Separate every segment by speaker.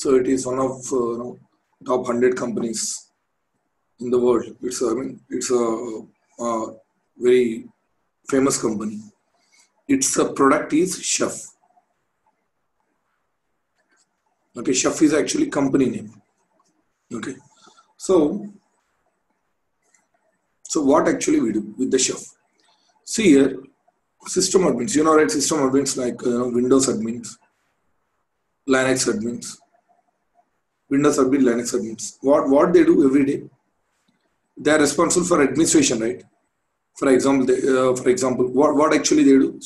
Speaker 1: So it is one of uh, you know, top 100 companies in the world. It's I mean it's a, a very famous company. Its a product is Chef. Okay, Chef is actually company name. Okay, so so what actually we do with the Chef? See here, system admins. You know, right? System admins like uh, you know, Windows admins, Linux admins, Windows admin, Linux admins. What what they do every day? They are responsible for administration, right? For example, they, uh, for example, what what actually they do?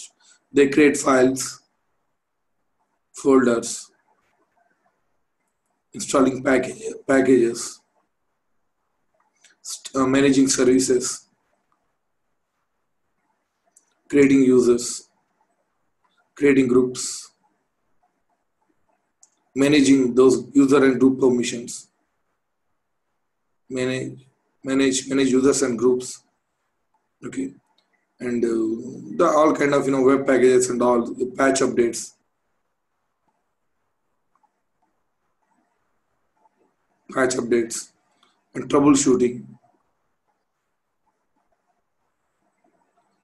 Speaker 1: They create files, folders, installing package, packages, uh, managing services, creating users, creating groups, managing those user and group permissions, manage, manage, manage users and groups, okay, and uh, the all kind of you know web packages and all patch updates. patch updates and troubleshooting.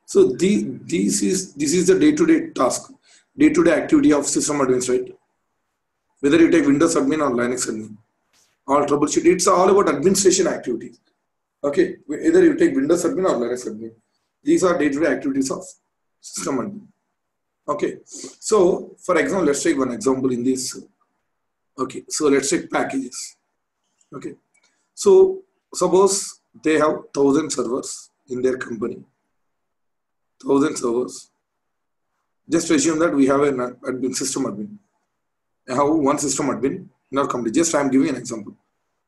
Speaker 1: So the, this is this is the day-to-day task, day-to-day activity of system admins, right? Whether you take Windows admin or Linux admin, all troubleshoot. It's all about administration activities. Okay, either you take Windows admin or Linux admin. These are day-to-day activities of system admin. Okay, so for example, let's take one example in this. Okay, so let's take packages. Okay, so suppose they have thousand servers in their company thousand servers. Just assume that we have an admin system admin. Have one system admin in our company. Just I'm giving an example.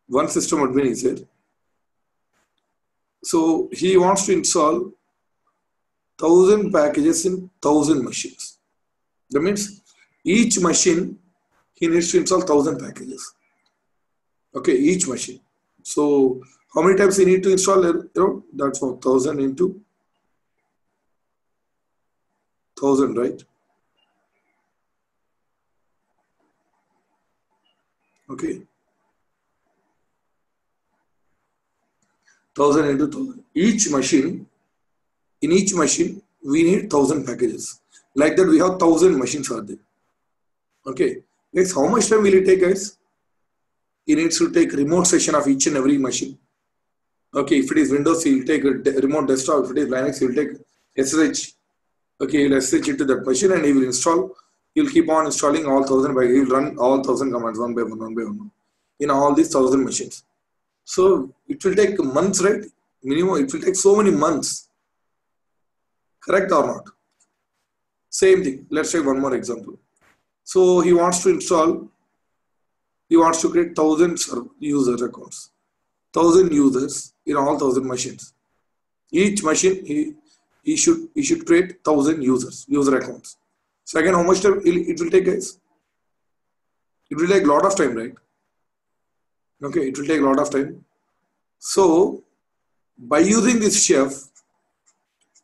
Speaker 1: One system admin is there. So he wants to install thousand packages in thousand machines. That means each machine he needs to install thousand packages. Okay, each machine. So how many times he need to install? You know, that's for thousand into thousand, right? Okay. Thousand into thousand. Each machine, in each machine, we need thousand packages. Like that, we have thousand machines are there. Okay. Next, how much time will it take, guys? He needs to take remote session of each and every machine. Okay, if it is Windows, he'll take a remote desktop. If it is Linux, he'll take SSH okay let's switch it to that machine and he will install he'll keep on installing all thousand by he'll run all thousand commands one by one one by one in all these thousand machines. So it will take months right? Minimum it will take so many months. Correct or not? Same thing. Let's take one more example. So he wants to install he wants to create thousands of user accounts. Thousand users in all thousand machines. Each machine he he should he should create thousand users user accounts. Second, how much time it will take, guys? It will take a lot of time, right? Okay, it will take a lot of time. So, by using this chef,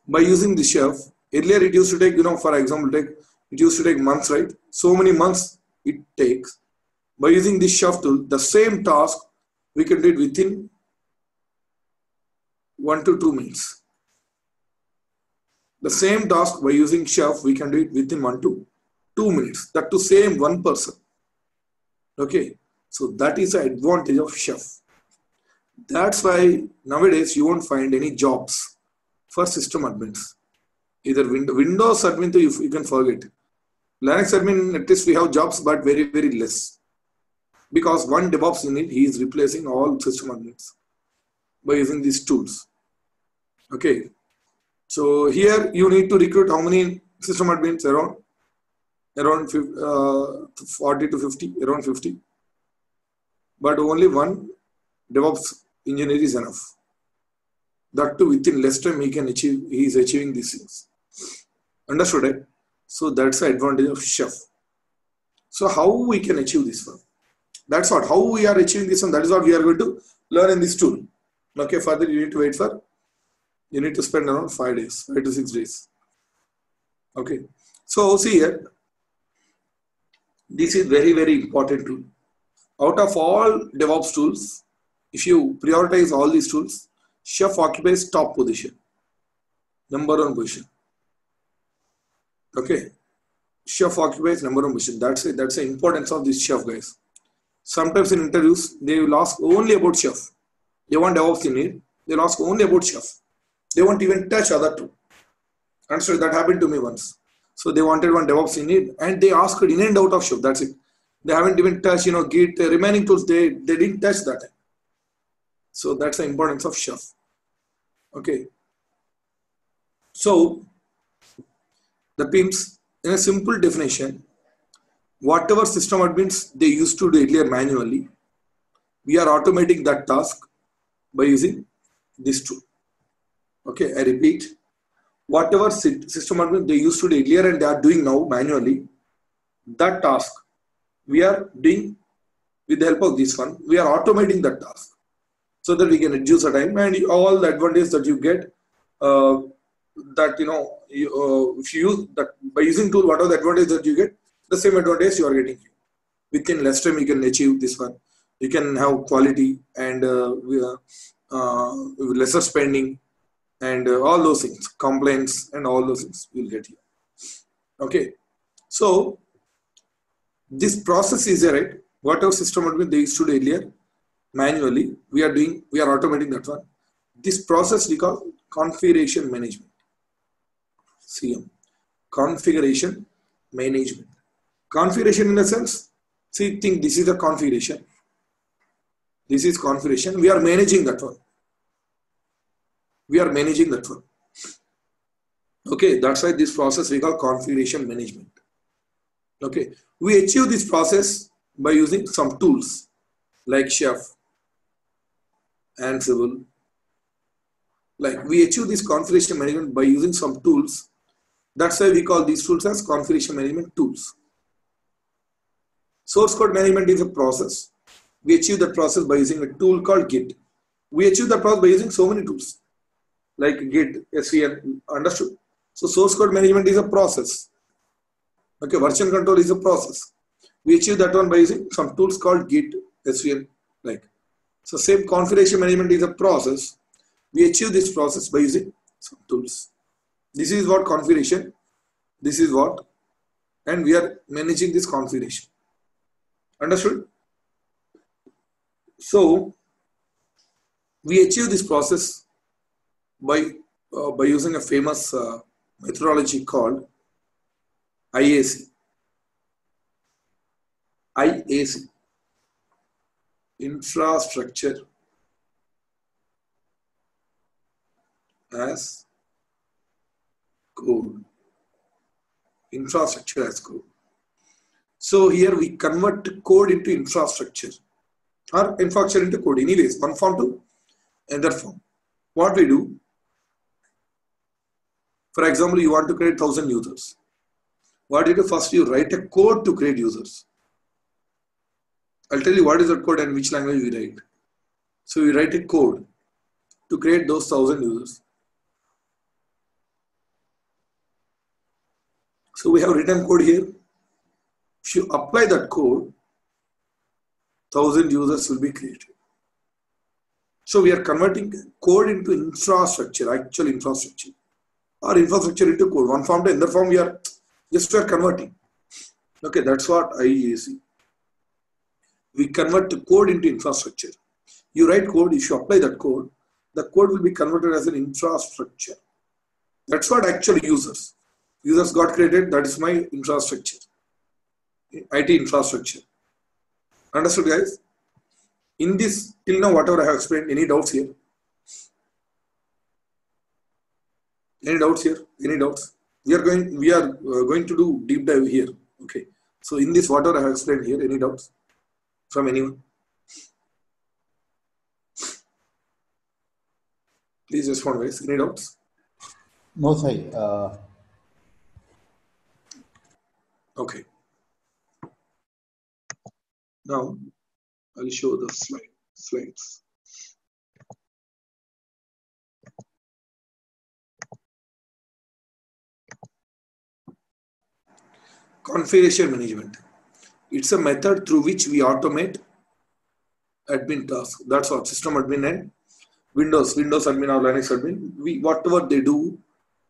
Speaker 1: by using this chef, earlier it used to take, you know, for example, take it used to take months, right? So many months it takes. By using this chef tool, the same task we can do it within one to two minutes. The same task by using chef, we can do it within one to two minutes. That to same one person. Okay. So that is the advantage of chef. That's why nowadays you won't find any jobs for system admins. Either Windows admin, you, you can forget. Linux admin, at least we have jobs, but very, very less. Because one DevOps unit, he is replacing all system admins by using these tools. Okay. So here you need to recruit how many system admins around around uh, 40 to 50, around 50. But only one DevOps engineer is enough. That too within less time he can achieve, he is achieving these things. Understood, right? So that's the advantage of Chef. So how we can achieve this one? That's what, how we are achieving this one, that is what we are going to learn in this tool. Okay, further you need to wait for you need to spend around five days, five to six days. Okay. So see here, this is very, very important tool. out of all DevOps tools, if you prioritize all these tools, Chef occupies top position, number one position. Okay, Chef occupies number one position. That's it. That's the importance of this Chef, guys. Sometimes in interviews, they will ask only about Chef. They want DevOps in it. They'll ask only about Chef. They won't even touch other two. And so that happened to me once. So they wanted one DevOps in it, and they asked in and out of Chef. That's it. They haven't even touched, you know, Git. The remaining tools they they didn't touch that. So that's the importance of Chef. Okay. So the PIMS, in a simple definition, whatever system admins they used to do earlier manually, we are automating that task by using this tool. Okay, I repeat, whatever system admin they used to do earlier and they are doing now manually, that task we are doing with the help of this one, we are automating that task. So that we can reduce the time and all the advantage that you get uh, that you know you, uh, if you use that by using tool what are the advantage that you get the same advantage you are getting. Within less time you can achieve this one. You can have quality and uh, uh lesser spending and uh, all those things complaints and all those things you'll get here okay so this process is right whatever system admin they issued earlier manually. We are doing, we are automating that one. This process we call configuration management. CM. Configuration management. Configuration in the sense, see, think this is the configuration. This is configuration. We are managing that one. We are managing that one. Okay, that's why this process we call configuration management. Okay, we achieve this process by using some tools like Chef, Ansible. Like we achieve this configuration management by using some tools. That's why we call these tools as configuration management tools. Source code management is a process. We achieve that process by using a tool called Git. We achieve that process by using so many tools like Git, SVN, understood? So source code management is a process. Okay, version control is a process. We achieve that one by using some tools called Git, SVN, like so same configuration management is a process. We achieve this process by using some tools. This is what configuration, this is what, and we are managing this configuration. Understood? So we achieve this process by, uh, by using a famous uh, methodology called IAC. IAC infrastructure as code. Infrastructure as code. So here we convert code into infrastructure or infrastructure into code. Anyways, one form to another form. What we do, for example, you want to create 1000 users. What do you do first, you write a code to create users. I'll tell you what is that code and which language we write. So we write a code to create those thousand users. So we have written code here. If you apply that code, thousand users will be created. So we are converting code into infrastructure, actual infrastructure, or infrastructure into code. One form to another form we are just we are converting. Okay, that's what IAC we convert the code into infrastructure. You write code, if you apply that code, the code will be converted as an infrastructure. That's what actual users. Users got created, that is my infrastructure. IT infrastructure. Understood guys? In this, till now whatever I have explained, any doubts here? Any doubts here? Any doubts? We are going, we are uh, going to do deep dive here. Okay. So in this, whatever I have explained here, any doubts? from anyone? Please respond, guys. Any doubts?
Speaker 2: No, Sai. Uh...
Speaker 1: Okay. Now, I'll show the slide slides. Configuration management. It's a method through which we automate admin task. That's what system admin and Windows, Windows admin or Linux admin. We whatever they do,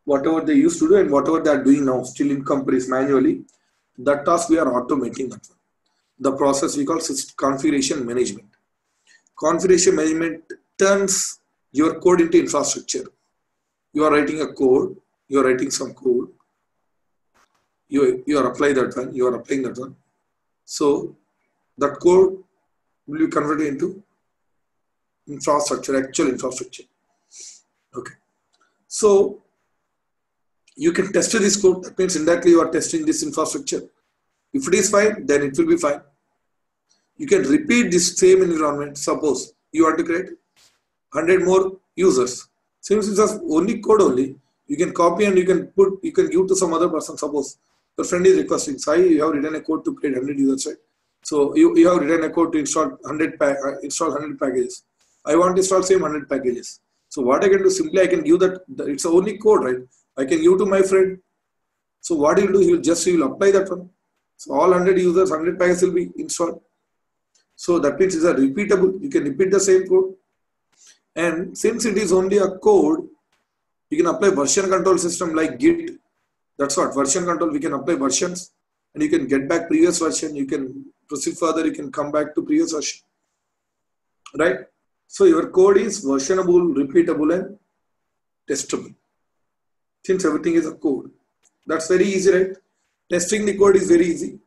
Speaker 1: whatever they used to do, and whatever they are doing now, still in companies manually, that task we are automating that one. The process we call configuration management. Configuration management turns your code into infrastructure. You are writing a code, you are writing some code, you, you are applying that one, you are applying that one. So that code will be converted into infrastructure, actual infrastructure. Okay. So you can test this code. That means indirectly you are testing this infrastructure. If it is fine, then it will be fine. You can repeat this same environment. Suppose you want to create 100 more users. Since it's just only code only, you can copy and you can put, you can give to some other person. Suppose your friend is requesting, Sai, you have written a code to create 100 users, right? So you, you have written a code to install 100 pack, uh, install 100 packages. I want to install same 100 packages. So what I can do simply I can give that it's only code, right? I can give to my friend. So what he will do, he will just he will apply that one. So all 100 users, 100 packages will be installed. So that means it's a repeatable. You can repeat the same code. And since it is only a code, you can apply version control system like Git. That's what version control. We can apply versions and you can get back previous version. You can proceed further. You can come back to previous version. Right? So your code is versionable, repeatable, and testable. Since everything is a code. That's very easy, right? Testing the code is very easy.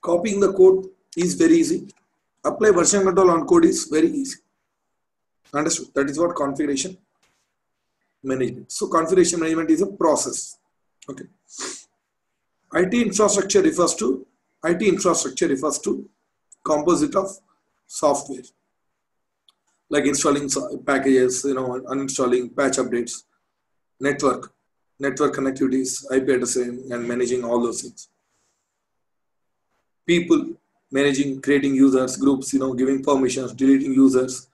Speaker 1: Copying the code is very easy. Apply version control on code is very easy. Understood? That is what configuration management. So configuration management is a process. Okay. IT infrastructure refers to IT infrastructure refers to composite of software like installing packages, you know, uninstalling patch updates, network, network connectivities, IP addressing, and managing all those things. People managing, creating users, groups, you know, giving permissions, deleting users,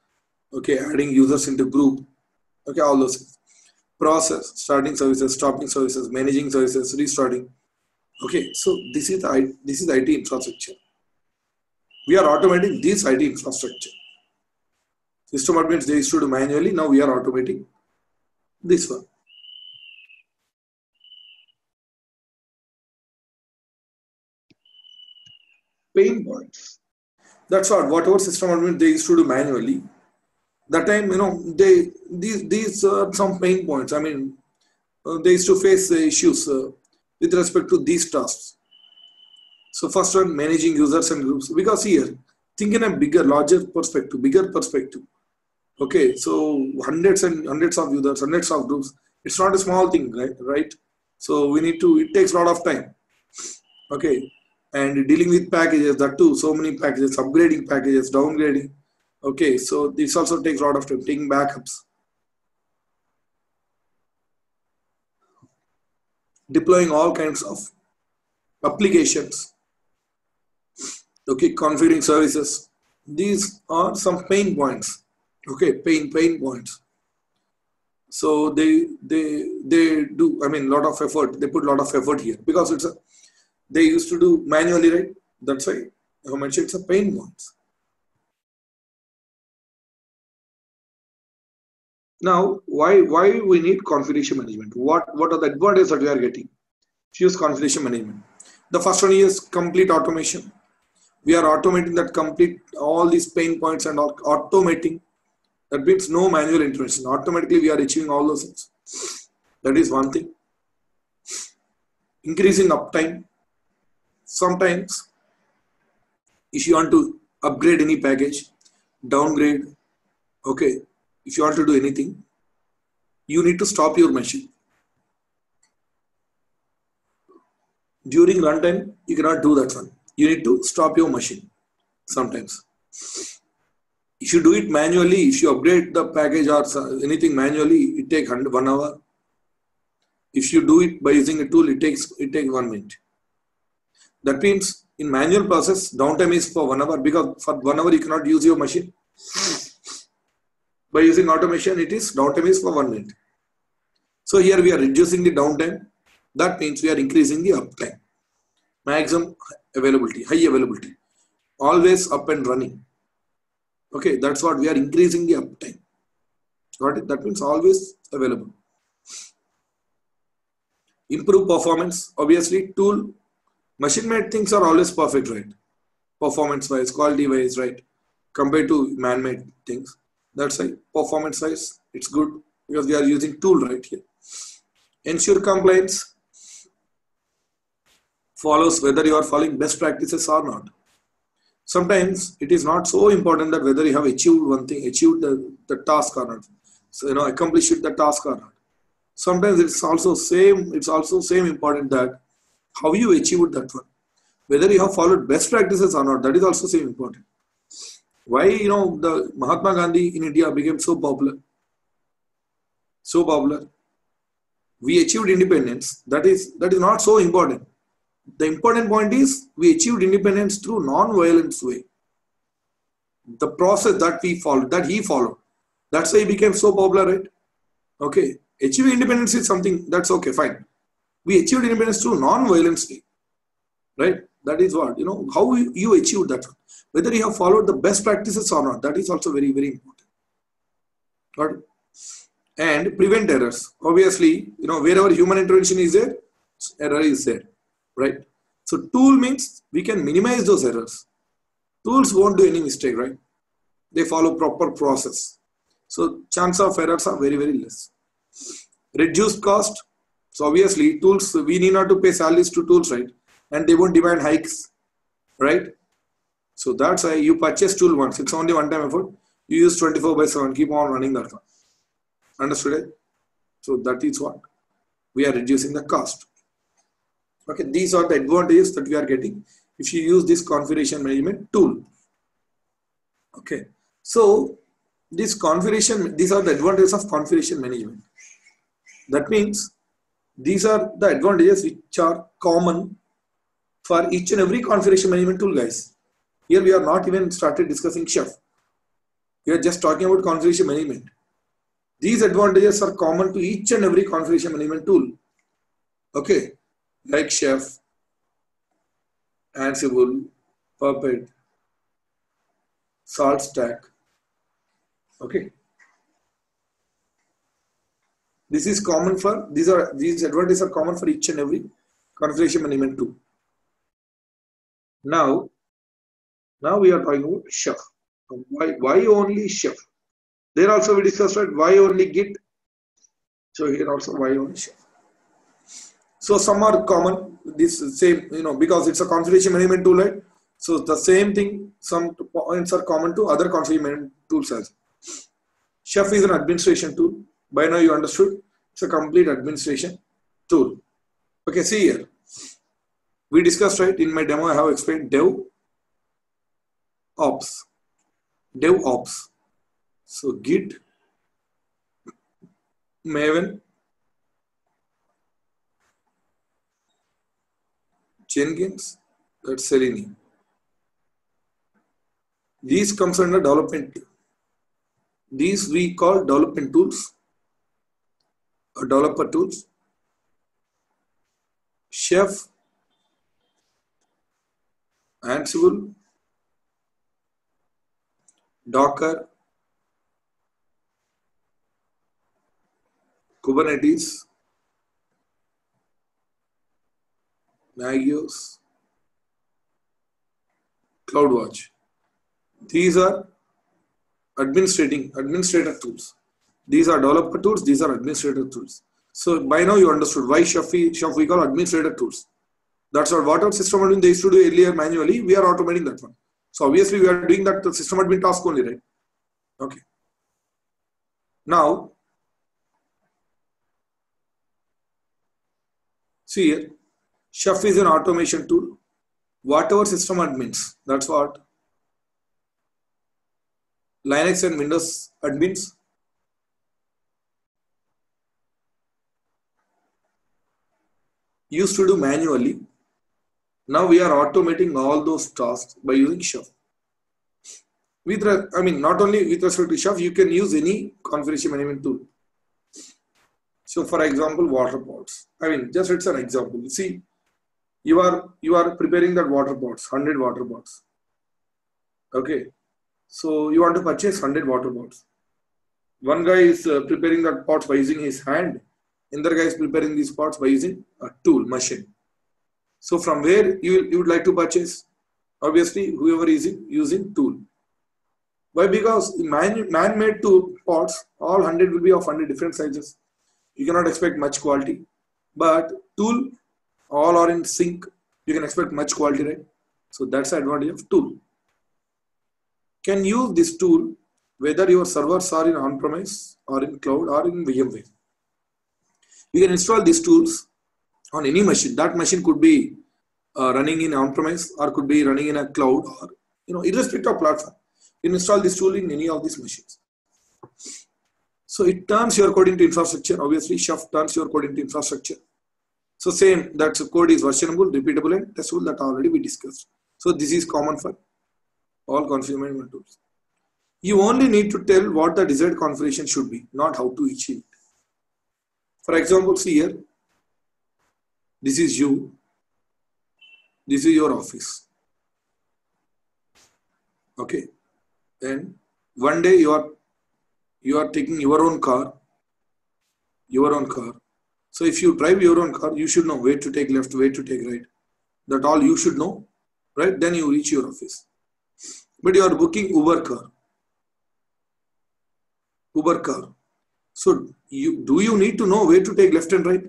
Speaker 1: okay, adding users into group, okay, all those things. Process, starting services, stopping services, managing services, restarting. Okay, so this is the this is IT infrastructure we are automating this IT infrastructure. System admins they used to do manually, now we are automating this one. Pain points. That's what whatever system admin they used to do manually. That time, you know, they these these are some pain points. I mean, uh, they used to face issues uh, with respect to these tasks so first one, managing users and groups. Because here, think in a bigger, larger perspective, bigger perspective. Okay, so hundreds and hundreds of users, hundreds of groups. It's not a small thing, right? Right. So we need to. It takes a lot of time. Okay, and dealing with packages, that too. So many packages, upgrading packages, downgrading. Okay, so this also takes a lot of time. Taking backups. Deploying all kinds of applications. Okay configuring services. These are some pain points. Okay pain pain points. So they they they do i mean a lot of effort. They put a lot of effort here. Because it's a they used to do manually right? That's why i mentioned it's a pain points now why why we need configuration management? What what are the advantages that we are getting? Use configuration management. The first one is complete automation. We are automating that complete all these pain points and automating. That means no manual intervention. Automatically we are achieving all those things. That is one thing. Increasing uptime. Sometimes if you want to upgrade any package downgrade okay if you want to do anything you need to stop your machine during runtime you cannot do that one you need to stop your machine sometimes. If you do it manually, if you upgrade the package or anything manually, it takes one hour. If you do it by using a tool, it takes it takes one minute. That means in manual process, downtime is for one hour because for one hour you cannot use your machine. By using automation, it is downtime is for one minute. So here we are reducing the downtime. That means we are increasing the uptime. Maximum availability, high availability. always up and running. Okay, that's what we are increasing the uptime. Got it? That means always available. Improve performance. Obviously, tool machine made things are always perfect, right? Performance wise, quality wise, right? Compared to man made things. That's why performance wise, it's good because we are using tool right here. Ensure compliance follows whether you are following best practices or not. Sometimes it is not so important that whether you have achieved one thing, achieved the, the task or not. So, you know, accomplished the task or not. Sometimes it's also same, it's also same important that how you achieved that one. Whether you have followed best practices or not, that is also same important. Why, you know, the Mahatma Gandhi in India became so popular? So popular. We achieved independence. That is that is not so important the important point is we achieved independence through non-violence way. The process that we followed, that he followed. That's why he became so popular, right? Okay. Achieving independence is something that's okay, fine. We achieved independence through non-violence way. Right? That is what, you know, how you achieved that. Whether you have followed the best practices or not, that is also very, very important. It? And prevent errors. Obviously, you know, wherever human intervention is there, error is there right? So tool means we can minimize those errors. Tools won't do any mistake, right? They follow proper process. So chance of errors are very, very less. Reduced cost. So obviously tools, we need not to pay salaries to tools, right? And they won't demand hikes, right? So that's why you purchase tool once. It's only one time effort. You use 24 by 7. Keep on running that one. Understood it? So that is what we are reducing the cost. Okay, these are the advantages that we are getting if you use this configuration management tool. Okay, so this configuration, these are the advantages of configuration management. That means these are the advantages which are common for each and every configuration management tool, guys. Here we are not even started discussing chef. We are just talking about configuration management. These advantages are common to each and every configuration management tool. Okay, like Chef, Ansible, Puppet, Salt Stack. Okay. This is common for these are these advantages are common for each and every configuration management tool. Now, now we are talking about chef. Why why only chef? There also we discussed right why only Git. So here also why only chef. So some are common, this same, you know, because it's a configuration management tool, right? So the same thing, some points are common to other configuration management tools as. Chef is an administration tool. By now you understood, it's a complete administration tool. Okay, see here. We discussed, right, in my demo I have explained dev ops. Dev ops. So git, maven, Jenkins, that's Selenium. These comes under development. These we call development tools or developer tools. Chef, Ansible, Docker, Kubernetes, Nagios, CloudWatch. These are administrating administrator tools. These are developer tools. These are administrator tools. So by now you understood why we, Chef we call administrator tools. That's what whatever system admin they used to do earlier manually, we are automating that one. So obviously we are doing that the system admin task only, right? Okay. Now, see here, Chef is an automation tool. Whatever system admins, that's what Linux and Windows admins used to do manually. Now we are automating all those tasks by using Chef. With, I mean, not only with respect to Chef, you can use any configuration management tool. So for example, water pots. I mean, just it's an example. See, you are you are preparing that water pots 100 water pots Okay. So you want to purchase 100 water pots. One guy is uh, preparing that pots by using his hand. Another guy is preparing these pots by using a tool, machine. So from where you, you would like to purchase? Obviously, whoever is using tool. Why? Because man, man-made tool pots, all 100 will be of 100 different sizes. You cannot expect much quality. But tool, all are in sync. You can expect much quality, right? So that's the advantage of tool. Can use this tool whether your servers are in on-premise or in cloud or in VMware. You can install these tools on any machine. That machine could be uh, running in on-premise or could be running in a cloud or you know irrespective of platform. You install this tool in any of these machines. So it turns your code into infrastructure. Obviously, Chef turns your code into infrastructure. So same, that code is versionable, repeatable, and testable that already we discussed. So this is common for all configuration management tools. You only need to tell what the desired configuration should be, not how to achieve it. For example, see here, this is you, this is your office. Okay, and one day you are you are taking your own car, your own car. So if you drive your own car, you should know where to take left, where to take right. That all you should know, right? Then you reach your office. But you are booking Uber car. Uber car. So you do you need to know where to take left and right?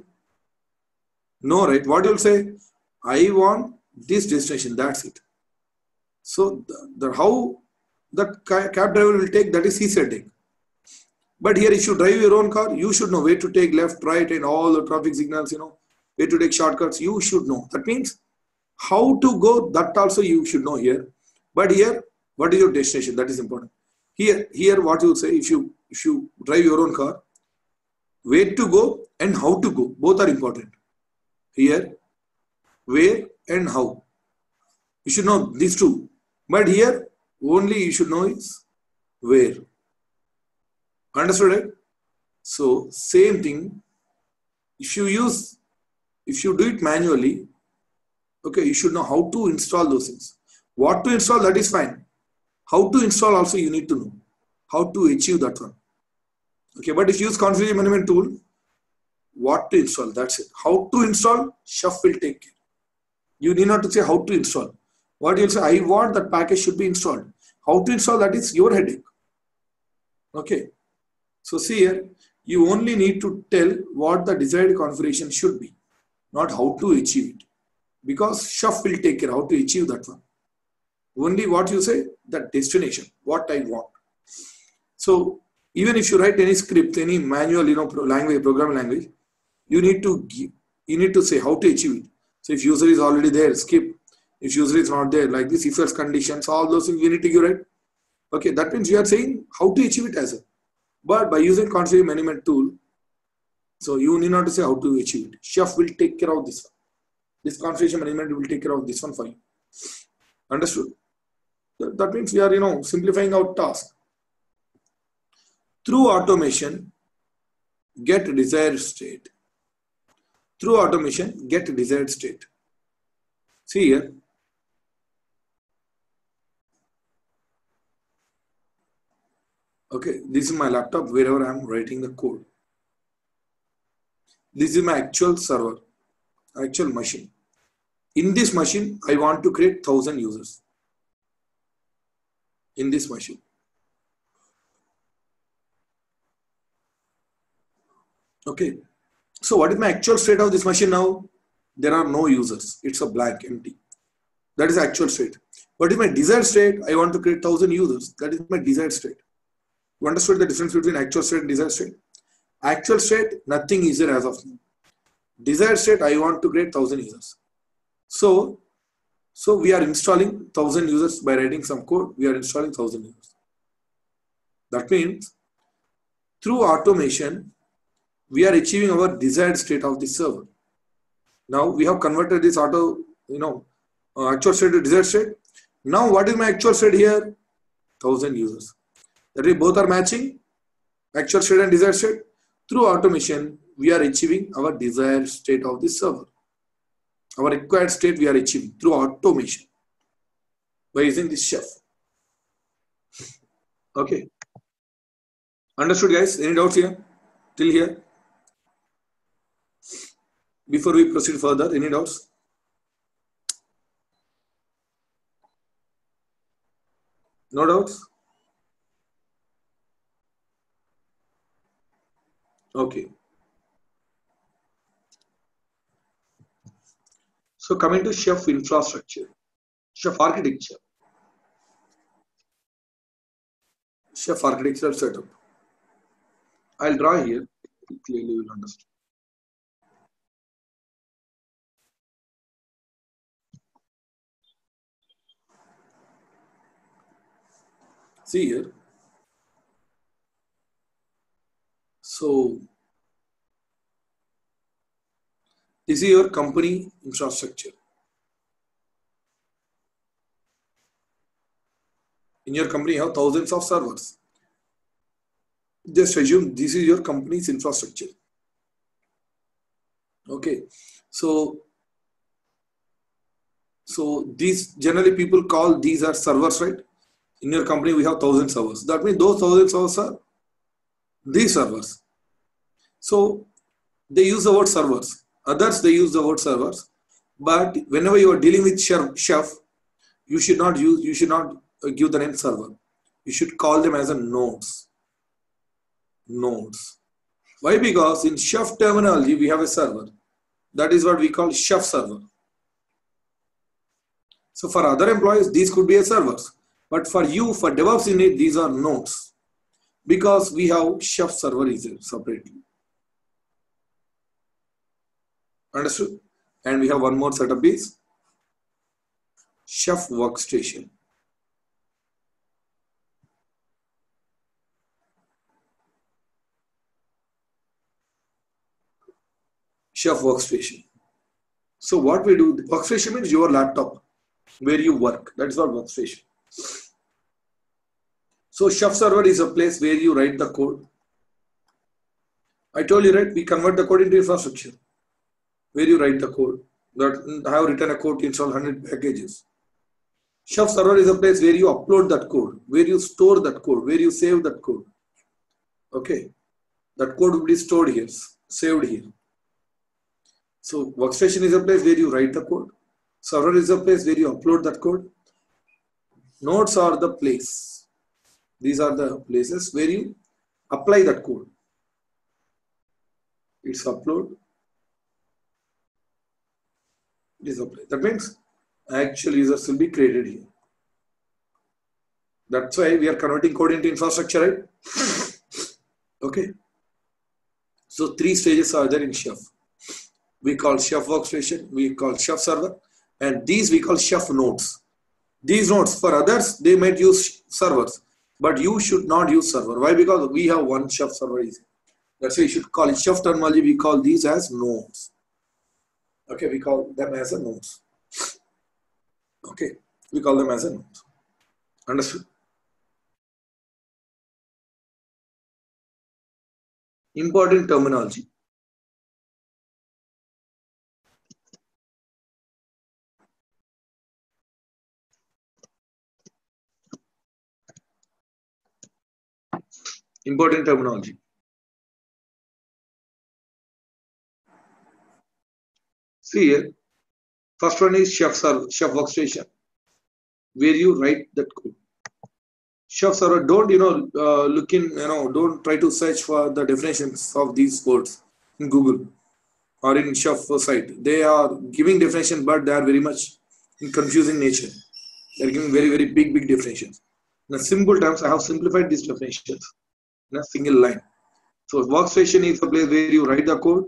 Speaker 1: No, right? What you'll say? I want this destination. That's it. So the, the how the cab driver will take that is his headache. But here, if you drive your own car, you should know where to take left, right, and all the traffic signals. You know where to take shortcuts. You should know. That means how to go. That also you should know here. But here, what is your destination? That is important. Here, here, what you say if you if you drive your own car, where to go and how to go. Both are important. Here, where and how. You should know these two. But here, only you should know is where. Understood, right? So, same thing. If you use, if you do it manually, okay, you should know how to install those things. What to install, that is fine. How to install also you need to know. How to achieve that one. Okay, but if you use configuration management tool, what to install, that's it. How to install, Chef will take care. You need not to say how to install. What you'll say, I want that package should be installed. How to install, that is your headache. Okay. So see here, you only need to tell what the desired configuration should be, not how to achieve it. Because Chef will take care how to achieve that one. Only what you say, that destination, what I want. So even if you write any script, any manual, you know, language, programming language, you need to give, you need to say how to achieve it. So if user is already there, skip. If user is not there, like this, if else conditions, all those things you need to give right. Okay, that means you are saying how to achieve it as a. But by using configuration management tool, so you need not to say how to achieve it. Chef will take care of this one. This configuration management will take care of this one for you. Understood? That means we are, you know, simplifying our task. Through automation, get desired state. Through automation, get desired state. See here. Okay, this is my laptop wherever I am writing the code. This is my actual server, actual machine. In this machine, I want to create 1000 users. In this machine. Okay. So what is my actual state of this machine now? There are no users. It's a blank, empty. That is actual state. What is my desired state? I want to create 1000 users. That is my desired state. You understood the difference between actual state and desired state? Actual state, nothing is there as of now. Desired state, I want to create 1000 users. So, so we are installing 1000 users by writing some code. We are installing 1000 users. That means through automation, we are achieving our desired state of the server. Now we have converted this auto, you know, uh, actual state to desired state. Now what is my actual state here? 1000 users. That we both are matching actual state and desired state. Through automation, we are achieving our desired state of the server. Our required state we are achieving through automation by using this chef. Okay. Understood, guys? Any doubts here? Till here? Before we proceed further, any doubts? No doubts? Okay. So coming to chef infrastructure, chef architecture, chef architectural setup. I'll draw here, clearly you will understand. See here. So this is your company infrastructure. In your company, you have thousands of servers. Just assume this is your company's infrastructure. Okay, so so these generally people call these are servers, right? In your company, we have thousand servers. That means those thousand servers are these servers. So they use the word servers. Others they use the word servers. But whenever you are dealing with chef, you should not use you should not uh, give the name server. You should call them as a nodes. Nodes. Why? Because in chef terminology we have a server. That is what we call chef server. So for other employees, these could be a servers. But for you, for DevOps unit, these are nodes because we have chef server is separately. Understood? And we have one more setup is chef workstation. Chef workstation. So what we do, workstation means your laptop where you work. That is what workstation. So chef server is a place where you write the code. I told you, right? We convert the code into infrastructure where you write the code. That I have written a code to install 100 packages. Chef server is a place where you upload that code, where you store that code, where you save that code. Okay. That code will be stored here, saved here. So workstation is a place where you write the code. Server is a place where you upload that code. Nodes are the place. These are the places where you apply that code. It's upload. It is apply. That means actual users will be created here. That's why we are converting code into infrastructure, right? okay. So three stages are there in Chef. We call Chef workstation, we call Chef server, and these we call Chef nodes. These nodes for others they might use servers, but you should not use server. Why? Because we have one Chef server. That's why you should call it Chef terminology. We call these as nodes. Okay, we call them as a nodes. Okay, we call them as a nodes. Understood? Important terminology. Important terminology. See here, first one is chef server, chef workstation, where you write that code. Chef server, don't you know uh, look in, you know, don't try to search for the definitions of these words in Google or in chef site. They are giving definition, but they are very much in confusing nature. They are giving very, very big, big definitions. In simple terms, I have simplified these definitions in a single line. So workstation is a place where you write the code.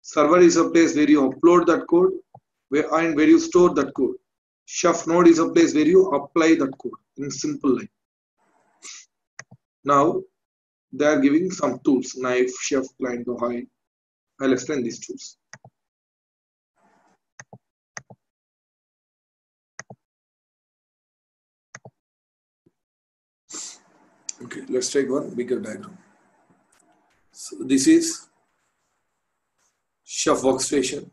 Speaker 1: Server is a place where you upload that code where, and where you store that code. Chef node is a place where you apply that code in simple line. Now they are giving some tools, knife, chef, client, Ohai. I'll explain these tools. Okay, let's take one bigger diagram. So this is chef workstation.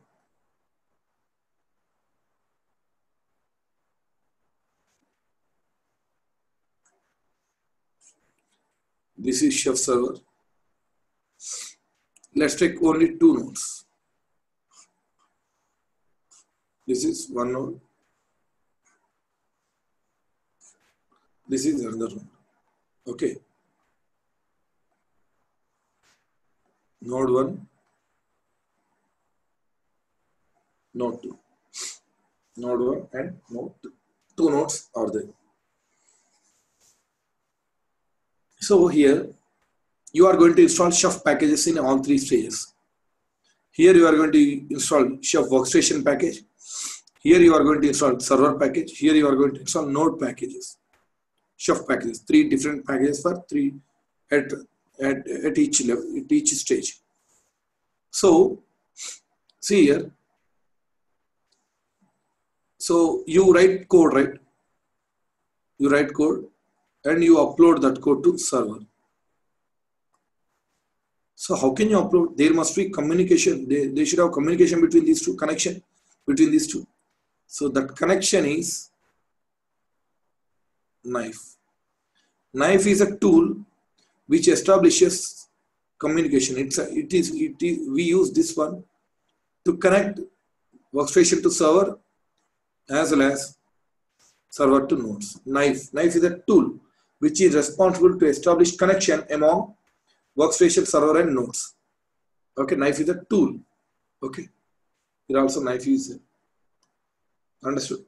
Speaker 1: This is Chef server. Let's take only two nodes. This is one node. This is another node. Okay. Node 1, node 2. Node 1 and node 2. Two nodes are there. So here you are going to install Chef packages in all three stages. Here you are going to install Chef workstation package. Here you are going to install server package. Here you are going to install node packages. Chef packages, three different packages for three at, at, at each level, at each stage. So see here. So you write code, right? You write code and you upload that code to server. So how can you upload? There must be communication. They, they should have communication between these two, connection between these two. So that connection is knife. Knife is a tool which establishes communication. It's a, it is it is we use this one to connect workstation to server as well as server to nodes. Knife. Knife is a tool which is responsible to establish connection among workstation, server, and nodes. Okay, knife is a tool. Okay, here also knife is understood.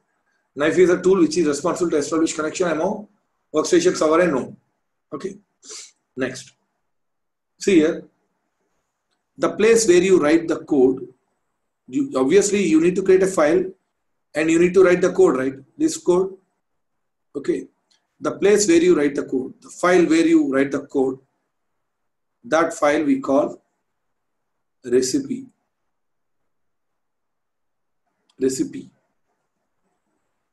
Speaker 1: Knife is a tool which is responsible to establish connection among workstation, server, and node. Okay, next. See here, the place where you write the code, you obviously you need to create a file and you need to write the code, right? This code. Okay, the place where you write the code, the file where you write the code, that file we call recipe. Recipe.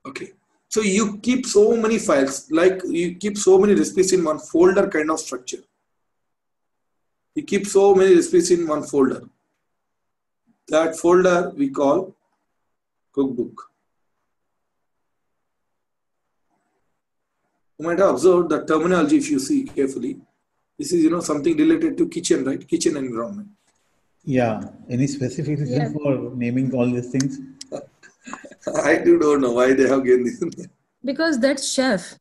Speaker 1: Okay. So you keep so many files, like you keep so many recipes in one folder kind of structure. You keep so many recipes in one folder. That folder we call cookbook. You might have observed the terminology if you see carefully. This is, you know, something related to kitchen, right? Kitchen environment.
Speaker 2: Yeah. Any specific reason
Speaker 3: Yeah.
Speaker 2: for naming all these things?
Speaker 1: I do don't know why they have given this.
Speaker 3: Because that's chef.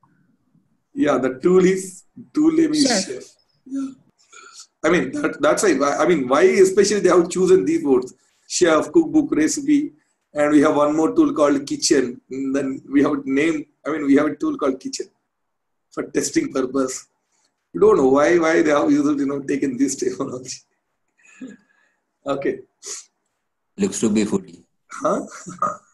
Speaker 1: yeah, the tool is tool name is
Speaker 3: Chef.
Speaker 1: chef. Yeah. I mean that, that's why. I mean why especially they have chosen these words: chef, cookbook, recipe, and we have one more tool called kitchen. And then we have name. I mean we have a tool called kitchen for testing purpose. You don't know why why they have used you know taken this technology. okay,
Speaker 4: looks to be foodie.
Speaker 1: huh?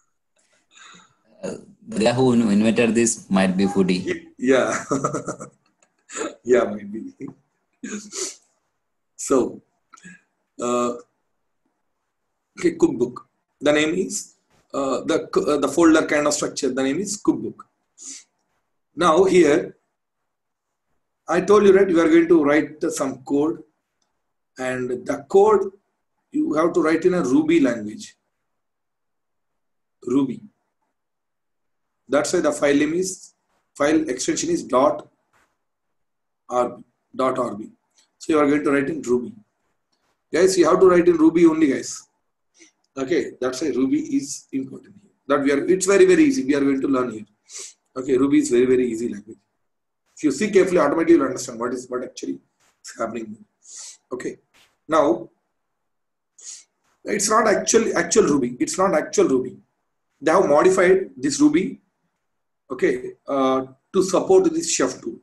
Speaker 4: Guy who invented this might be foodie.
Speaker 1: Yeah. yeah, maybe. so, uh, okay, cookbook. The name is uh, the uh, the folder kind of structure. The name is cookbook. Now here, I told you right. You are going to write some code, and the code you have to write in a Ruby language. Ruby. That's why the file name is file extension is dot rb dot rb. So you are going to write in Ruby. Guys, you have to write in Ruby only, guys. Okay, that's why Ruby is important here. That we are it's very, very easy. We are going to learn here. Okay, Ruby is very, very easy language. If you see carefully, automatically you'll understand what is what actually is happening. Okay. Now it's not actually actual Ruby. It's not actual Ruby. They have modified this Ruby okay uh, to support this chef tool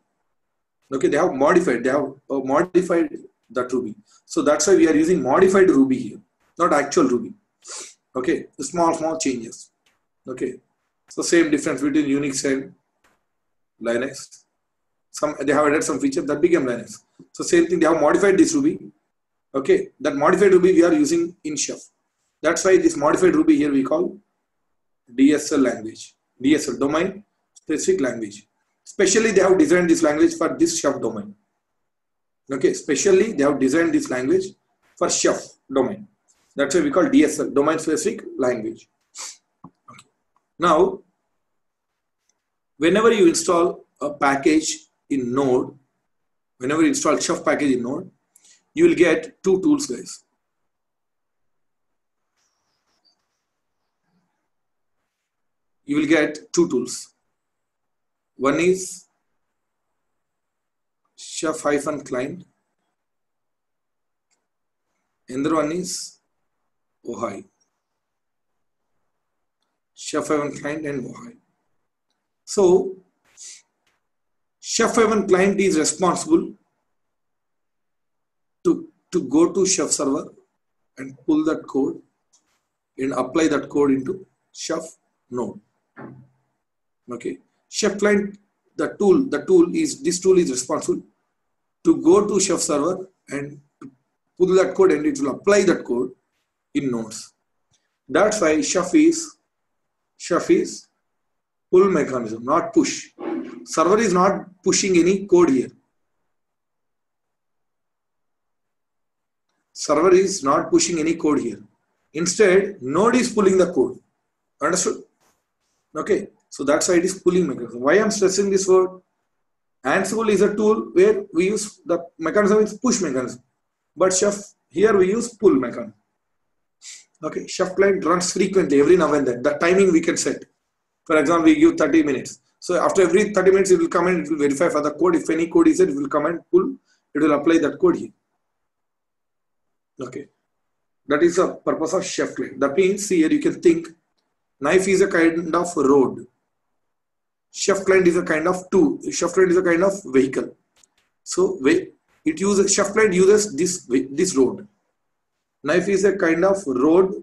Speaker 1: okay they have modified they have uh, modified that ruby. So that's why we are using modified ruby here not actual ruby. Okay small small changes. Okay so same difference between unix and linux. Some they have added some feature that became linux. So same thing they have modified this ruby. Okay that modified ruby we are using in chef. That's why this modified ruby here we call dsl language dsl domain specific language. Specially, they have designed this language for this chef domain. Okay, specially they have designed this language for chef domain. That's why we call DSL, domain specific language. Okay. Now, whenever you install a package in Node, whenever you install chef package in Node, you will get two tools, guys. You will get two tools. One is chef hyphen client. Another one is Ohai. Chef hyphen client and Ohai. So Chef Haven client is responsible to, to go to Chef server and pull that code and apply that code into Chef node. Okay. Chef client, the tool, the tool is this tool is responsible to go to Chef server and pull that code and it will apply that code in nodes. That's why Chef is Chef is pull mechanism, not push server is not pushing any code here. Server is not pushing any code here. Instead, node is pulling the code. Understood? Okay. So that's why it is pulling mechanism. Why I'm stressing this word? Ansible is a tool where we use the mechanism is push mechanism. But Chef, here we use pull mechanism. Okay, Chef client runs frequently every now and then. The timing we can set. For example, we give 30 minutes. So after every 30 minutes, it will come and it will verify for the code. If any code is there, it will come and pull. It will apply that code here. Okay. That is the purpose of chef client. That means here you can think knife is a kind of road. Chef client is a kind of tool. Chef client is a kind of vehicle. So it uses chef client uses this this road. Knife is a kind of road.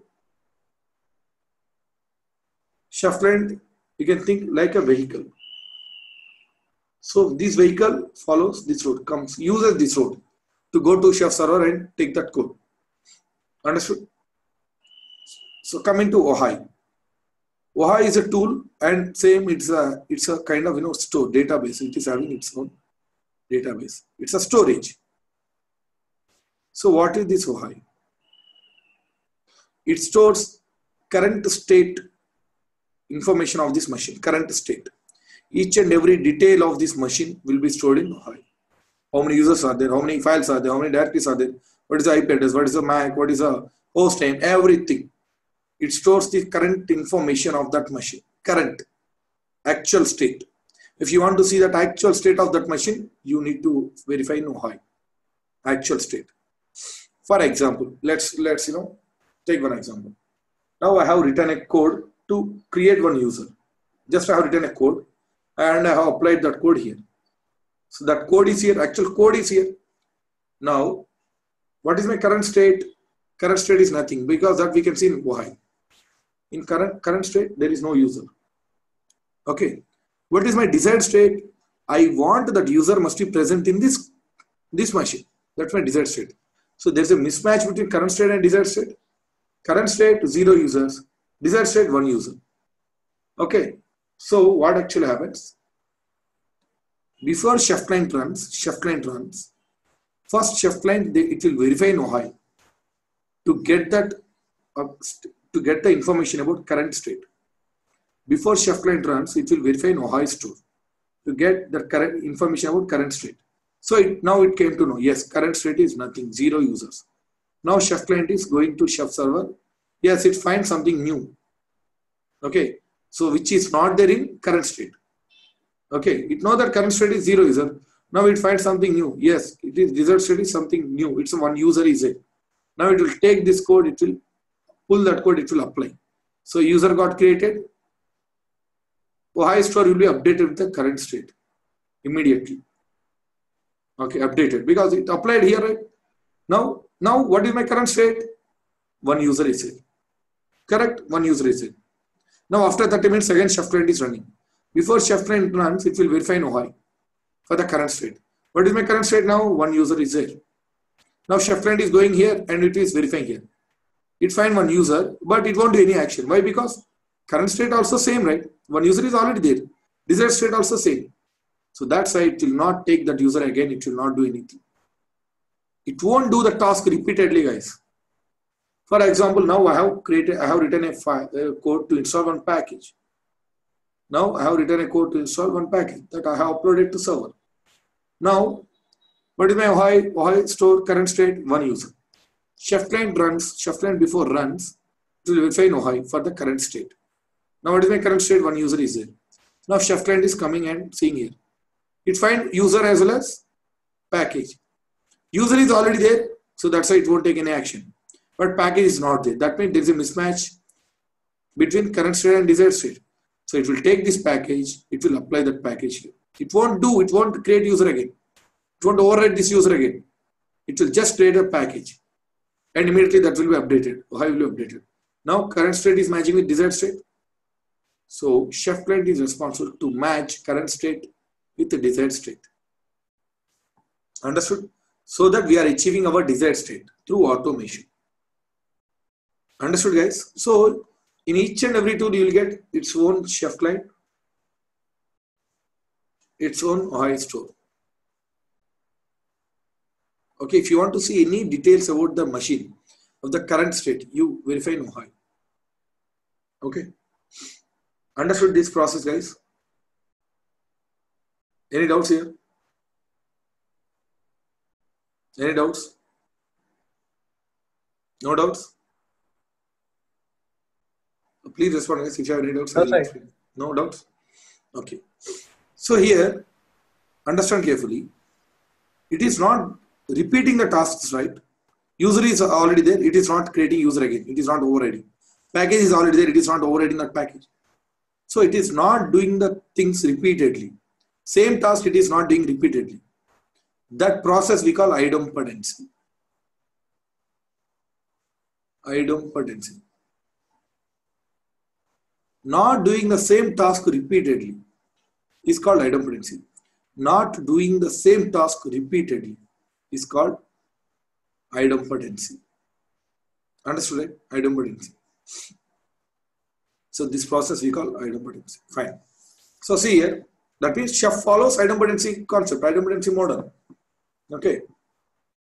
Speaker 1: Chef client you can think like a vehicle. So this vehicle follows this road, comes, uses this road to go to chef server and take that code. Understood? So coming to Ohai. Ohai is a tool and same it's a it's a kind of you know store database. It is having its own database. It's a storage. So what is this Ohai? It stores current state information of this machine, current state. Each and every detail of this machine will be stored in Ohai. How many users are there? How many files are there? How many directories are there? What is the IP address? What is the MAC? What is the host name? Everything. It stores the current information of that machine. Current, actual state. If you want to see that actual state of that machine, you need to verify in Ohai. Actual state. For example, let's let's you know take one example. Now I have written a code to create one user. Just I have written a code and I have applied that code here. So that code is here, actual code is here. Now, what is my current state? Current state is nothing because that we can see in Ohai. In current, current state, there is no user. Okay. What is my desired state? I want that user must be present in this, this machine. That's my desired state. So there's a mismatch between current state and desired state. Current state, zero users. Desired state, one user. Okay. So what actually happens? Before chef client runs, chef client runs, first chef client, they, it will verify in Ohai to get that, uh, to get the information about current state. Before chef client runs, it will verify in Ohai store to get the current information about current state. So it, now it came to know, yes, current state is nothing, zero users. Now chef client is going to chef server Yes, it finds something new. Okay. So which is not there in current state. Okay. It knows that current state is zero user. Now it finds something new. Yes, it is result state is something new. It's one user is it. Now it will take this code, it will pull that code, it will apply. So user got created. Ohai store will be updated with the current state immediately. Okay, updated because it applied here, right? Now, now what is my current state? One user is it. Correct? One user is it. Now after 30 minutes, again chef client is running. Before chef client runs, it will verify no Ohai for the current state. What is my current state now? One user is there. Now chef client is going here and it is verifying here. It find one user, but it won't do any action. Why? Because current state also same, right? One user is already there. Desired state also same. So that's why it will not take that user again. It will not do anything. It won't do the task repeatedly, guys. For example, now I have created, I have written a, file, a code to install one package. Now I have written a code to install one package that I have uploaded to server. Now, What is my Ohai, Ohai store current state? One user. Chef client runs, chef client before runs, it will verify no Ohai for the current state. Now what is my current state? One user is there. Now chef client is coming and seeing here. It find user as well as package. User is already there, so that's why it won't take any action. But package is not there. That means there is a mismatch between current state and desired state. So it will take this package, it will apply that package here. It won't do, it won't create user again. It won't override this user again. It will just create a package. And immediately that will be updated. Ohai will be updated. Now current state is matching with desired state. So chef client is responsible to match current state with the desired state. Understood? So that we are achieving our desired state through automation. Understood, guys? So in each and every tool, you will get its own chef client, its own Ohai store. Okay, if you want to see any details about the machine of the current state, you verify in Ohai. Okay. Understood this process, guys? Any doubts here? Any doubts? No doubts? Please respond guys if you have any doubts.
Speaker 5: No,
Speaker 1: I'll
Speaker 5: sir.
Speaker 1: explain. No doubts? Okay. So here, understand carefully. It is not repeating the tasks, right? User is already there. It is not creating user again. It is not overriding. Package is already there. It is not overriding that package. So it is not doing the things repeatedly. Same task it is not doing repeatedly. That process we call idempotency. Idempotency. Not doing the same task repeatedly is called idempotency. Not doing the same task repeatedly is called idempotency. Understood, right? Idempotency. So this process we call idempotency. Fine. So see here, that means chef follows idempotency concept, idempotency model. Okay.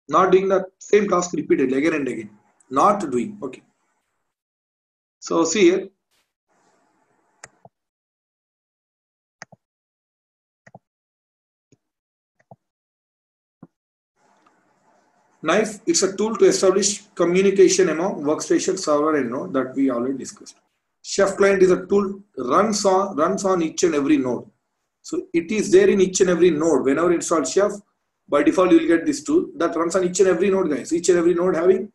Speaker 1: Not doing the same task repeatedly again and again. Not doing. Okay. So see here. Knife, it's a tool to establish communication among workstation, server, and node that we already discussed. Chef client is a tool runs on runs on each and every node. So it is there in each and every node. Whenever install Chef, by default you will get this tool that runs on each and every node, guys. Each and every node having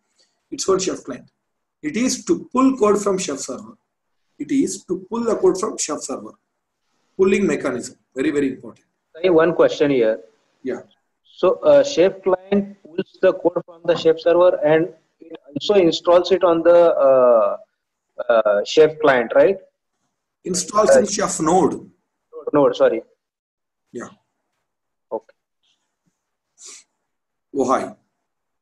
Speaker 1: its own Chef client. It is to pull code from Chef server. It is to pull the code from Chef server. Pulling mechanism. Very, very important.
Speaker 5: Sorry, one question here.
Speaker 1: Yeah.
Speaker 5: So, uh, Chef client pulls the code from the Chef server and it also installs it on the uh, uh, Chef client, right?
Speaker 1: Installs in Chef node.
Speaker 5: No, sorry.
Speaker 1: Yeah.
Speaker 5: Okay.
Speaker 1: Ohai.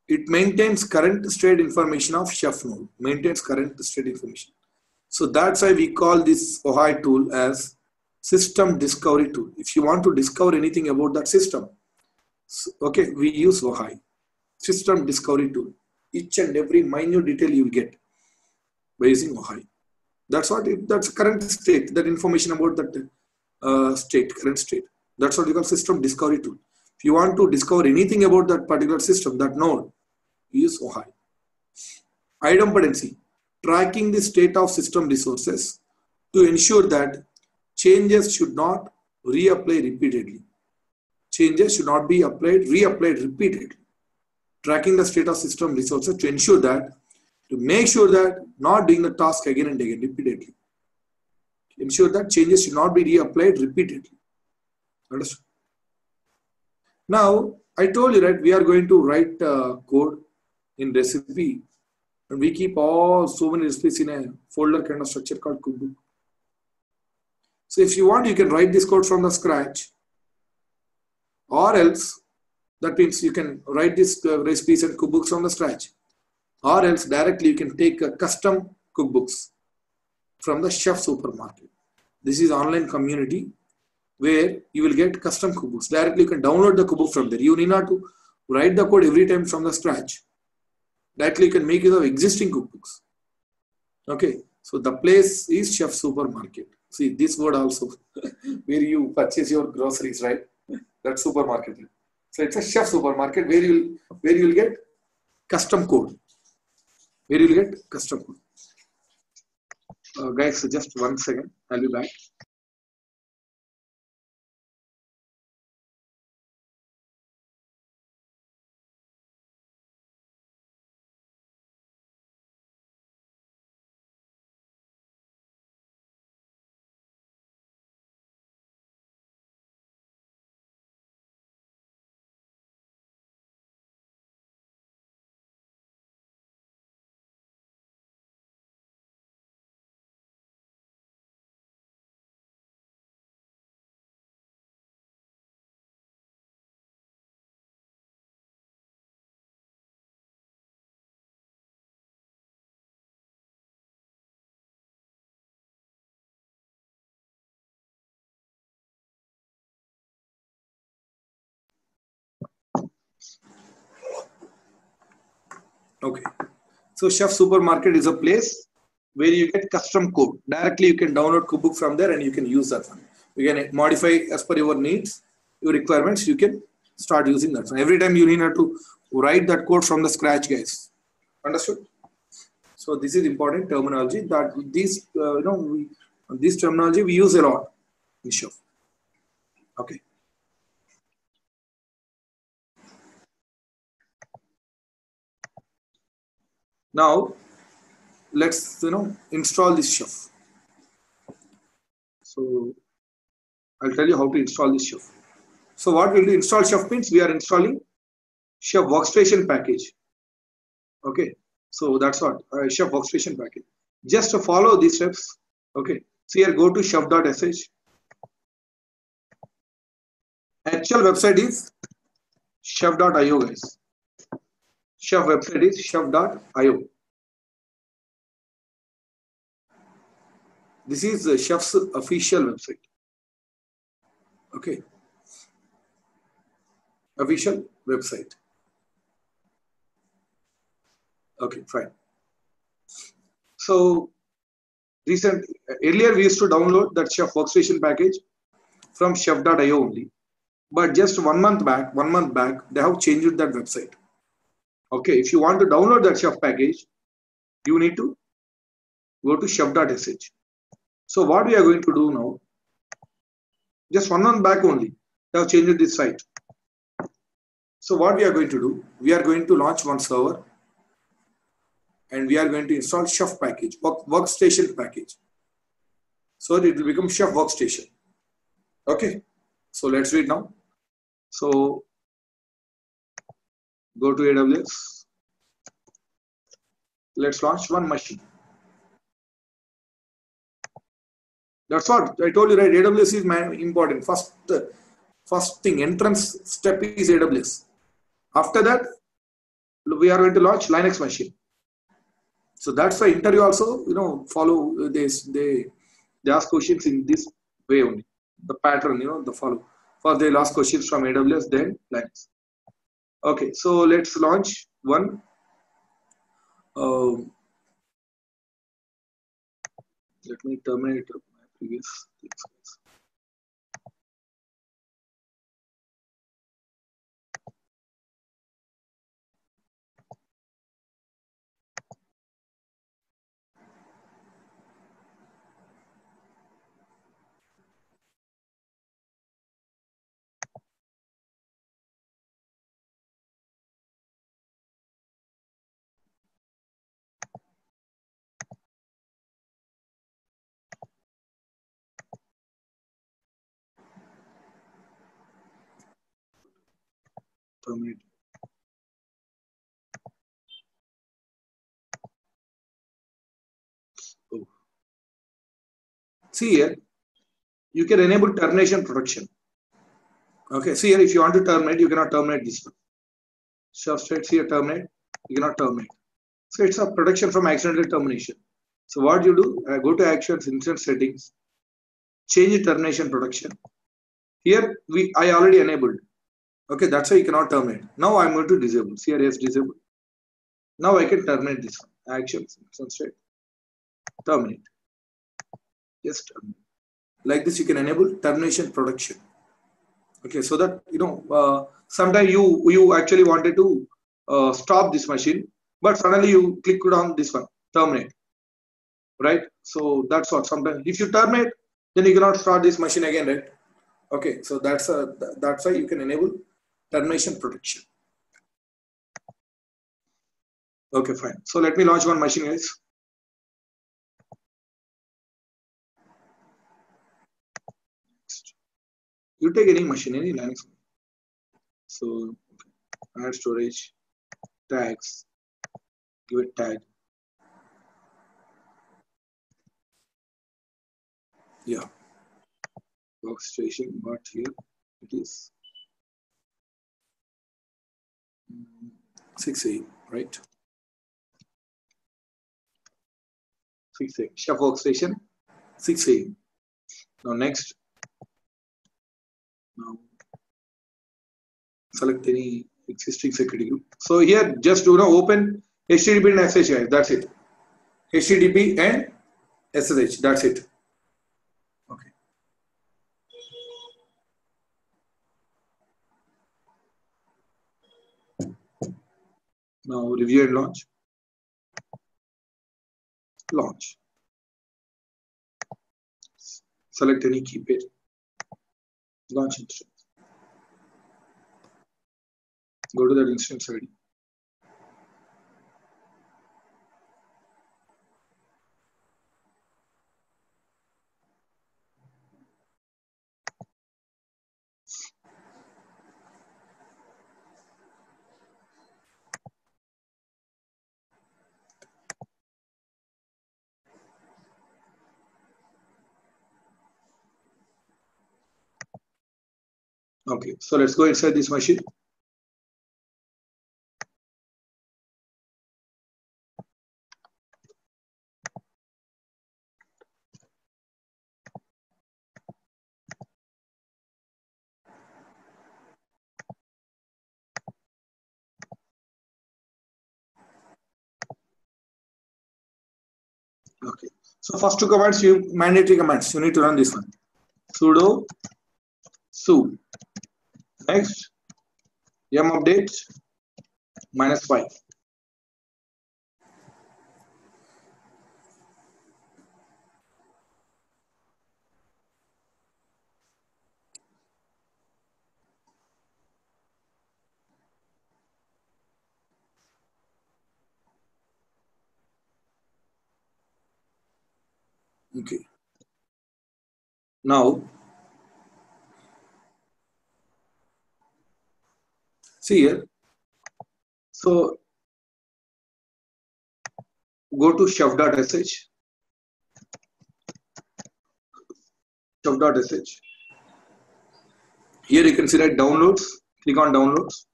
Speaker 1: It maintains current state information of chef node, maintains current state information. So that's why we call this Ohai tool as system discovery tool. If you want to discover anything about that system, okay, we use Ohai system discovery tool. Each and every minute detail you get by using Ohai. That's what it, that's current state, that information about that uh, state, current state. That's what you call system discovery tool. If you want to discover anything about that particular system, that node, use Ohai. Idempotency, tracking the state of system resources to ensure that changes should not reapply repeatedly. Changes should not be applied, reapplied repeatedly. Tracking the state of system resources to ensure that, to make sure that not doing the task again and again repeatedly. Ensure that changes should not be reapplied repeatedly. Understood? Now, I told you that we are going to write uh, code in recipe and we keep all so many recipes in a folder kind of structure called cookbook. So if you want, you can write this code from the scratch or else that means you can write these uh, recipes and cookbooks from the scratch or else directly you can take uh, custom cookbooks from the chef supermarket. This is online community where you will get custom cookbooks. Directly you can download the cookbook from there. You need not to write the code every time from the scratch. Directly you can make use of existing cookbooks. Okay, so the place is chef supermarket. See this word also, where you purchase your groceries, right? That's supermarket. So it's a chef supermarket where you'll where you will get custom code. Where you will get custom code. Uh, guys, so just one second. I'll be back. Okay. So Chef Supermarket is a place where you get custom code. Directly you can download cookbook from there and you can use that one. You can modify as per your needs, your requirements, you can start using that one. Every time you need to write that code from the scratch, guys. Understood? So this is important terminology that this, uh, you know, we, this terminology we use a lot in Chef. Okay. Now, let's you know install this chef. So I'll tell you how to install this chef. So what we'll do install chef means we are installing chef workstation package. Okay, so that's what uh, chef workstation package. Just to follow these steps. Okay, so here go to chef.sh. Actual website is chef.io guys. Chef website is chef.io. This is the Chef's official website. Okay. Official website. Okay, fine. So, recent earlier we used to download that Chef workstation package from chef.io only. But just one month back, one month back, they have changed that website. Okay, if you want to download that chef package, you need to go to chef.sh. So what we are going to do now, just one month back only, they have changed this site. So what we are going to do, we are going to launch one server and we are going to install chef package, work, workstation package. So it will become chef workstation. Okay, so let's read now. So go to AWS. Let's launch one machine. That's what I told you, right? AWS is my important. First, first thing, entrance step is AWS. After that, we are going to launch Linux machine. So that's why interview also, you know, follow uh, this. They they ask questions in this way only. The pattern, you know, the follow. First they ask questions from AWS, then Linux. Okay, so let's launch one. Um, let me terminate my previous things. Terminate. Oh. See here, you can enable termination protection. Okay, see here, if you want to terminate, you cannot terminate this one. Straight here, terminate, you cannot terminate. So it's a protection from accidental termination. So what you do, uh, go to actions, instance settings, change termination protection. Here, we I already enabled. Okay, that's why you cannot terminate. Now I'm going to disable. CRS disable. Now I can terminate this one. Actions, straight. Terminate. Yes, terminate. Like this, you can enable termination production. Okay, so that you know, uh, sometimes you you actually wanted to uh, stop this machine, but suddenly you clicked on this one, terminate. Right? So that's what sometimes if you terminate, then you cannot start this machine again, right? Okay, so that's a that's why you can enable termination protection. Okay, fine. So let me launch one machine, guys. You take any machine, any Linux. So add storage, tags, give it tag. Yeah. Workstation, but here it is. Mm, 6A, right? 6A. Chef workstation, 6A. Now next, now select any existing security group. So here just do know open HTTP and SSH, that's it. HTTP and SSH, that's it. Okay. Now review and launch. Launch. Select any key pair. Launch instance. Go to that instance ID. Okay, so let's go inside this machine. Okay, so first two commands, you mandatory commands, you need to run this one. sudo su next yum update minus 5 okay. Now see here. So go to chef.sh chef.sh here you can see that downloads. Click on downloads.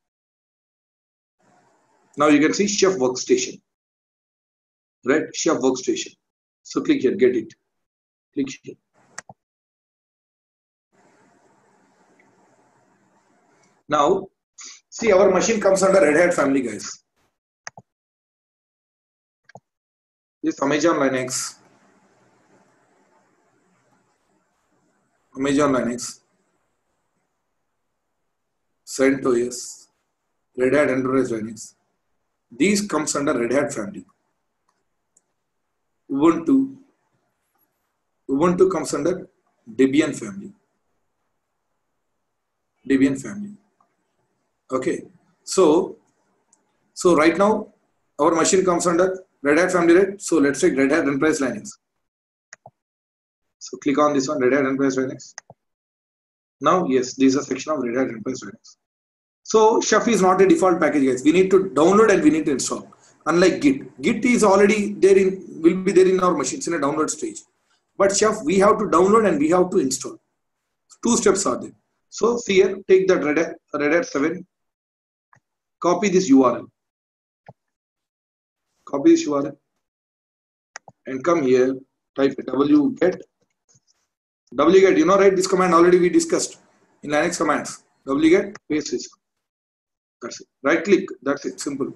Speaker 1: Now you can see chef workstation. Right? Chef workstation. So click here. Get it. Click here. Now see our machine comes under red hat family guys this amazon linux amazon linux CentOS, Red Hat Enterprise Linux. These comes under Red Hat family. Ubuntu, Ubuntu comes under Debian family. Debian family. Okay, so so right now our machine comes under Red Hat family, right? So let's take Red Hat Enterprise Linux. So click on this one, Red Hat Enterprise Linux. Now, yes, this is a section of Red Hat Enterprise Linux. So Chef is not a default package, guys. We need to download and we need to install. Unlike Git, Git is already there in will be there in our machines in a download stage. But Chef, we have to download and we have to install. Two steps are there. So here, take that Red Hat, Red Hat 7, copy this URL, copy this URL, and come here, type wget wget. You know, right? This command already we discussed in Linux commands. wget paste this. That's it. Right click. That's it. Simple.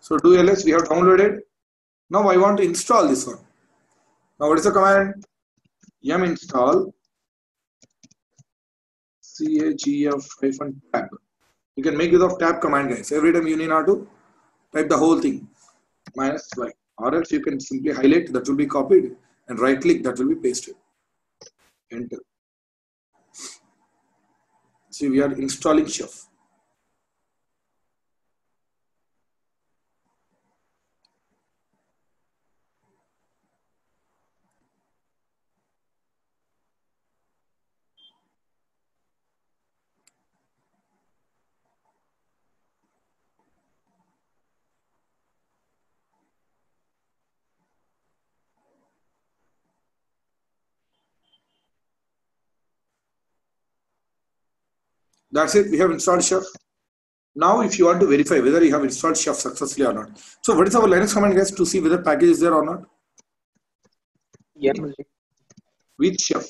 Speaker 1: So do ls. We have downloaded. Now I want to install this one. Now what is the command? yum install chef hyphen tab. You can make use of tab command, guys. Every time you need now to type the whole thing minus y. Or else you can simply highlight that will be copied and right click that will be pasted. Enter. See, we are installing chef. That's it. We have installed Chef. Now, if you want to verify whether you have installed Chef successfully or not. So, what is our Linux command, guys, to see whether package is there or not?
Speaker 5: Yeah.
Speaker 1: With Chef.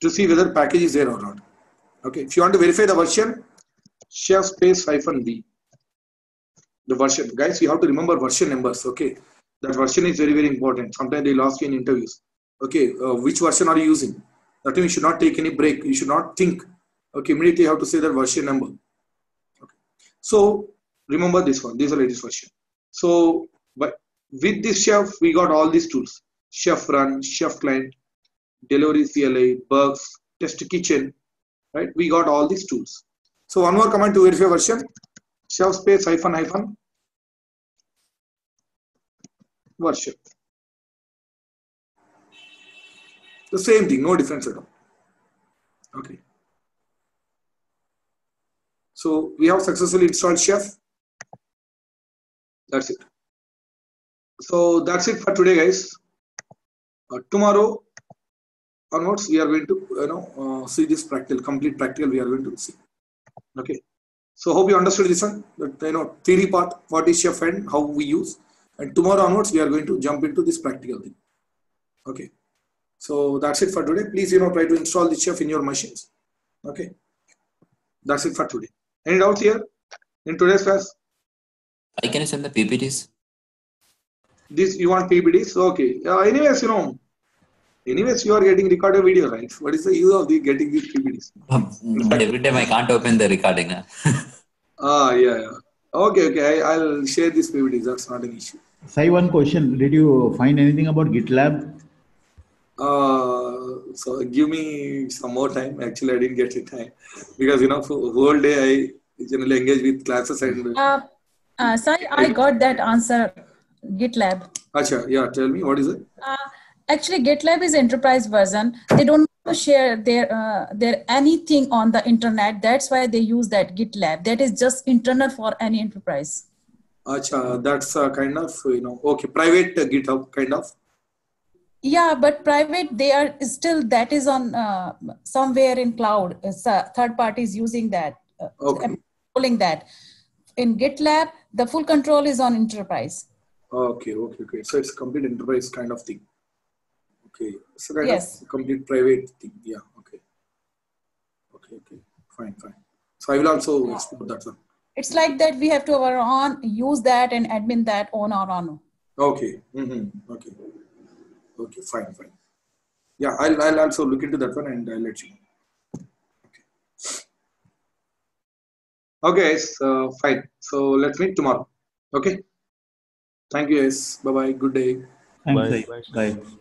Speaker 1: To see whether package is there or not. Okay. If you want to verify the version, Chef space hyphen V. The version, guys, you have to remember version numbers. Okay. That version is very, very important. Sometimes they ask you in interviews. Okay. Uh, which version are you using? That means you should not take any break. You should not think okay immediately you have to say that version number. Okay. So remember this one. This is the latest version. So but with this chef we got all these tools. Chef run chef client delivery cla bugs test kitchen right? We got all these tools. So one more command to verify version. Chef space hyphen hyphen. Version. The same thing no difference at all. Okay so we have successfully installed Chef. That's it. So that's it for today, guys. Uh, tomorrow onwards, we are going to you know uh, see this practical, complete practical. We are going to see. Okay. So hope you understood this one. That you know theory part, what is Chef and how we use. And tomorrow onwards, we are going to jump into this practical thing. Okay. So that's it for today. Please you know try to install the Chef in your machines. Okay. That's it for today. Any doubts here in today's class?
Speaker 4: I can send the PPTs.
Speaker 1: This you want PPTs? Okay. Uh, anyways, you know, anyways, you are getting recorded video, right? What is the use of the getting these PPTs?
Speaker 4: but every time I can't open the recording. huh?
Speaker 1: Ah, yeah, yeah. Okay, okay. I, I'll share these PPTs. That's not an issue.
Speaker 2: Sai, one question. Did you find anything about GitLab?
Speaker 1: Uh, so give me some more time. Actually, I didn't get the time because you know, for whole day I generally engage with classes and.
Speaker 3: Uh, uh, Sai, I got that answer. GitLab.
Speaker 1: Acha, yeah. Tell me what is it?
Speaker 3: Uh, actually, GitLab is enterprise version. They don't share their uh, their anything on the internet. That's why they use that GitLab. That is just internal for any enterprise.
Speaker 1: Acha, that's uh, kind of you know okay private uh, GitHub kind of.
Speaker 3: Yeah, but private they are still that is on uh, somewhere in cloud. Uh, third parties using that, uh,
Speaker 1: Okay.
Speaker 3: controlling that. In GitLab, the full control is on enterprise.
Speaker 1: Okay, okay, okay. So it's complete enterprise kind of thing. Okay, so kind
Speaker 3: Yes.
Speaker 1: of complete private thing. Yeah. Okay. Okay. Okay. Fine. Fine. So I will also explore that one.
Speaker 3: It's like that we have to our own use that and admin that on our own.
Speaker 1: Okay. Mm-hmm. Okay. Okay. Fine. Fine. Yeah, I'll I'll also look into that one and I'll let you know. Okay. Okay. guys, uh, fine. So let's meet tomorrow. Okay. Thank you, guys. Bye bye. Good day.
Speaker 2: Thanks,
Speaker 6: Bye.
Speaker 2: Sai. Bye.